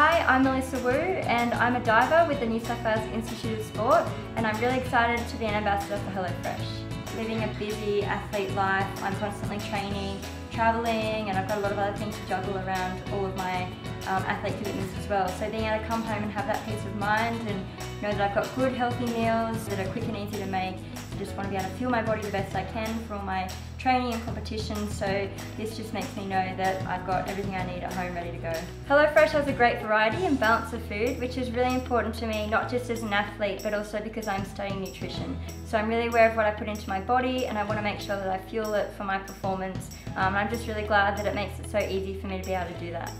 Hi, I'm Melissa Wu and I'm a diver with the New South Wales Institute of Sport and I'm really excited to be an ambassador for HelloFresh. Living a busy athlete life, I'm constantly training, travelling and I've got a lot of other things to juggle around all of my um, athlete commitments as well. So being able to come home and have that peace of mind and know that I've got good healthy meals that are quick and easy to make I just want to be able to fuel my body the best I can for all my training and competition. So this just makes me know that I've got everything I need at home ready to go. HelloFresh has a great variety and balance of food, which is really important to me, not just as an athlete, but also because I'm studying nutrition. So I'm really aware of what I put into my body and I want to make sure that I fuel it for my performance. Um, I'm just really glad that it makes it so easy for me to be able to do that.